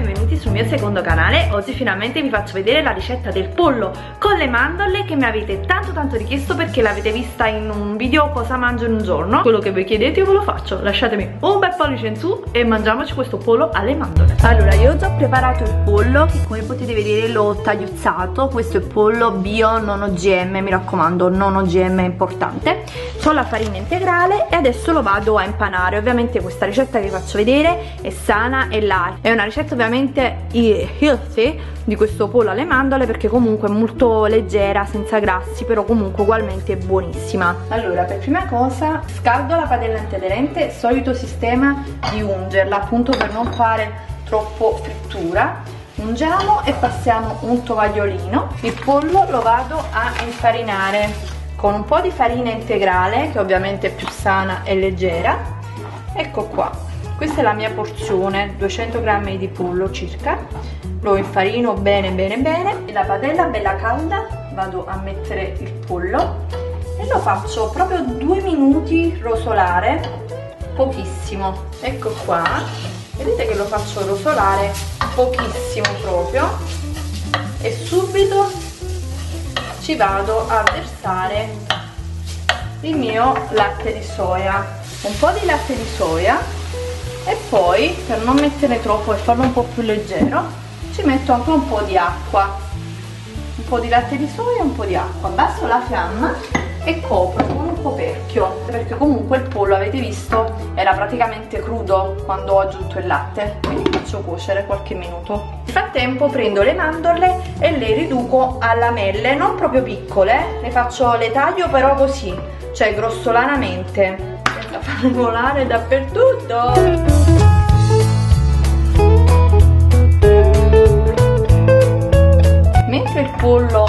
benvenuti sul mio secondo canale. Oggi finalmente vi faccio vedere la ricetta del pollo con le mandorle che mi avete tanto tanto richiesto perché l'avete vista in un video cosa mangio in un giorno. Quello che voi chiedete io ve lo faccio. Lasciatemi un bel pollice in su e mangiamoci questo pollo alle mandorle. Allora io ho già preparato il pollo che come potete vedere l'ho tagliuzzato. Questo è pollo bio non OGM mi raccomando non OGM è importante. Ho la farina integrale e adesso lo vado a impanare. Ovviamente questa ricetta che vi faccio vedere è sana e light. È una ricetta ovviamente healthy di questo pollo alle mandorle perché comunque è molto leggera, senza grassi, però comunque ugualmente buonissima. Allora, per prima cosa scaldo la padella antiaderente, solito sistema di ungerla appunto per non fare troppo frittura. Ungiamo e passiamo un tovagliolino. Il pollo lo vado a infarinare con un po' di farina integrale che ovviamente è più sana e leggera. Ecco qua, questa è la mia porzione 200 grammi di pollo circa. Lo infarino bene bene bene. La padella bella calda vado a mettere il pollo. E lo faccio proprio due minuti rosolare pochissimo. Ecco qua. Vedete che lo faccio rosolare pochissimo proprio. E subito ci vado a versare il mio latte di soia. Un po' di latte di soia e poi per non mettere troppo e farlo un po' più leggero ci metto anche un po' di acqua. Un po' di latte di soia e un po' di acqua. Abbasso la fiamma e copro con un coperchio perché comunque il pollo avete visto era praticamente crudo quando ho aggiunto il latte. Quindi faccio cuocere qualche minuto. Nel frattempo prendo le mandorle e le riduco a lamelle non proprio piccole le faccio le taglio però così cioè grossolanamente da fare volare dappertutto. Mentre il pollo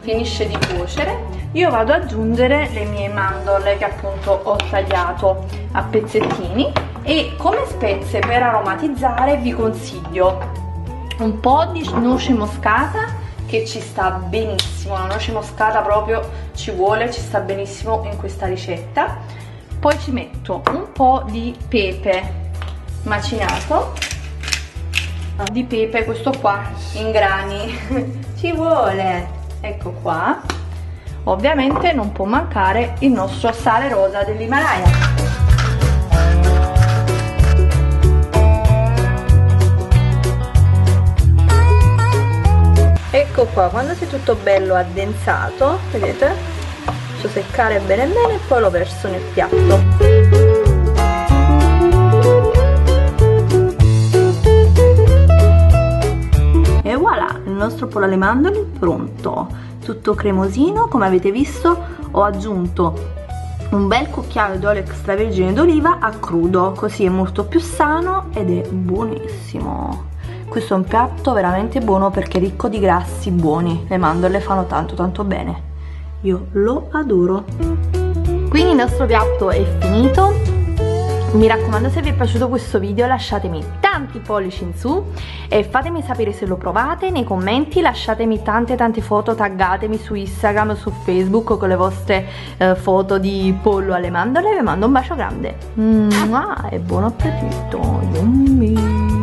finisce di cuocere io vado ad aggiungere le mie mandorle che appunto ho tagliato a pezzettini e come spezie per aromatizzare vi consiglio un po' di noce moscata che ci sta benissimo la noce moscata proprio ci vuole ci sta benissimo in questa ricetta poi ci metto un po' di pepe macinato. Di pepe questo qua in grani. Ci vuole. Ecco qua. Ovviamente non può mancare il nostro sale rosa dell'Himalaya. Ecco qua quando si è tutto bello addensato vedete faccio seccare bene bene e poi lo verso nel piatto. E voilà il nostro pollo alle mandorle pronto. Tutto cremosino come avete visto ho aggiunto un bel cucchiaio d'olio extravergine d'oliva a crudo così è molto più sano ed è buonissimo. Questo è un piatto veramente buono perché è ricco di grassi buoni. Le mandorle fanno tanto tanto bene io lo adoro. Quindi il nostro piatto è finito. Mi raccomando se vi è piaciuto questo video lasciatemi tanti pollici in su e fatemi sapere se lo provate nei commenti. Lasciatemi tante tante foto taggatemi su Instagram su Facebook con le vostre eh, foto di pollo alle mandorle. Vi mando un bacio grande. Mua, e buon appetito yummy